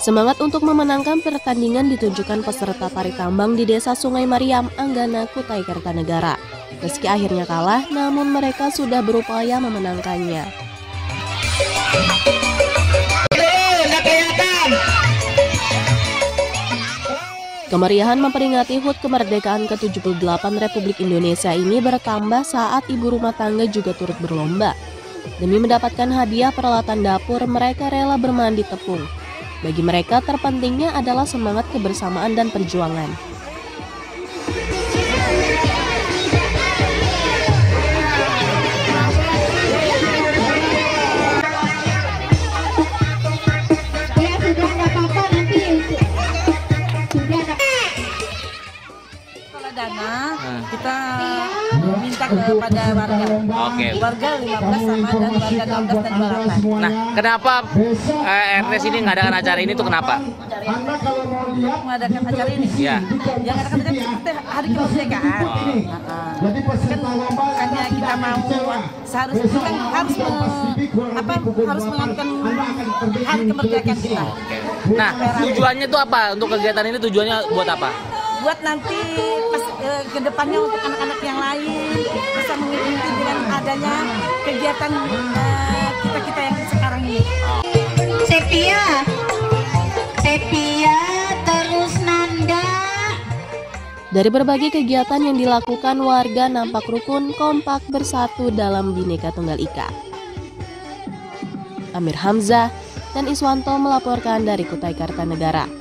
Semangat untuk memenangkan pertandingan ditunjukkan peserta tari tambang di Desa Sungai Mariam, Anggana, Kutai Kartanegara. Meski akhirnya kalah, namun mereka sudah berupaya memenangkannya. Kemeriahan memperingati HUT kemerdekaan ke-78 Republik Indonesia ini bertambah saat ibu rumah tangga juga turut berlomba. Demi mendapatkan hadiah peralatan dapur, mereka rela bermandi tepung. Bagi mereka terpentingnya adalah semangat kebersamaan dan perjuangan. Dana kita minta kepada warga. Oke. Warga 15 sama dan warga 16 dan 28. Nah, kenapa eh, RS ini ngadakan acara ini tuh kenapa? Mengadakan acara ini. Iya. Yang adakan acara ini kita hari kemerdekaan. Oh. Heeh. Kan bukannya kita mau seharusnya kan harus me- apa harus melakukan hari kemerdekaan kita. Nah, tujuannya tuh apa? Untuk kegiatan ini tujuannya buat apa? Buat nanti pas eh, ke depannya untuk anak-anak yang lain bisa mengikuti dengan adanya kegiatan eh, kita-kita yang sekarang ini. Sepia Sepia terus Nanda Dari berbagai kegiatan yang dilakukan warga nampak rukun kompak bersatu dalam Bhinneka Tunggal Ika. Amir Hamzah dan Iswanto melaporkan dari Kutai Kartanegara.